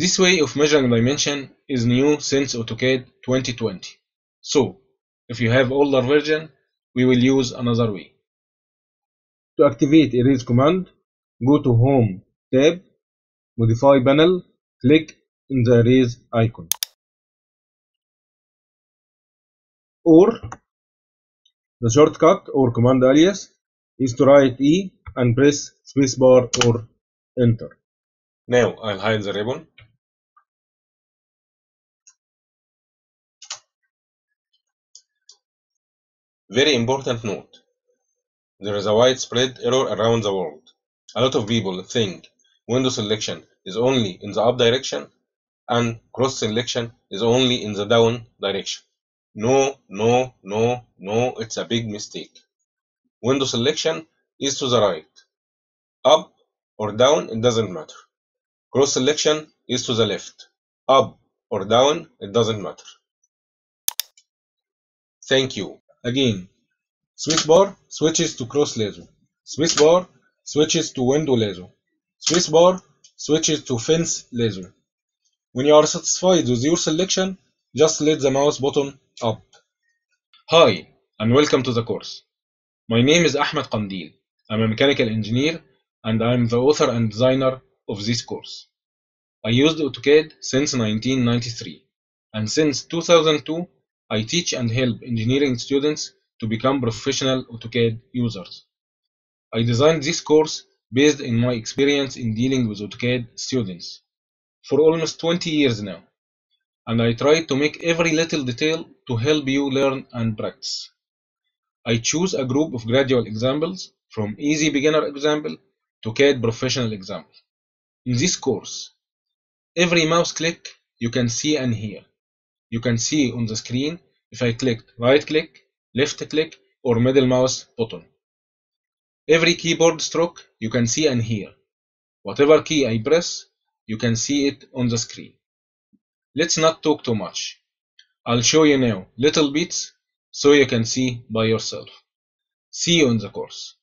This way of measuring dimension is new since AutoCAD 2020. So, if you have older version, we will use another way. To activate Erase command, go to Home tab, Modify panel, click in the Erase icon. Or, the shortcut or command alias is to write E and press spacebar or enter. Now I'll hide the ribbon. Very important note. There is a widespread error around the world. A lot of people think window selection is only in the up direction and cross selection is only in the down direction. No, no, no, no, it's a big mistake. Window selection is to the right. Up or down, it doesn't matter. Cross selection is to the left. Up or down, it doesn't matter. Thank you. Again, spacebar switches to cross lasso. Spacebar switches to window lasso. Spacebar switches to fence lasso. When you are satisfied with your selection, just let the mouse button up. Hi, and welcome to the course. My name is Ahmad Kandil. I'm a mechanical engineer and I'm the author and designer of this course. I used AutoCAD since 1993 and since 2002 I teach and help engineering students to become professional AutoCAD users. I designed this course based on my experience in dealing with AutoCAD students for almost 20 years now, and I try to make every little detail to help you learn and practice. I choose a group of gradual examples from easy beginner example to CAD professional example. In this course, every mouse click you can see and hear. You can see on the screen if I clicked right click, left click or middle mouse button. Every keyboard stroke you can see and hear. Whatever key I press, you can see it on the screen. Let's not talk too much. I'll show you now little bits so you can see by yourself. See you in the course.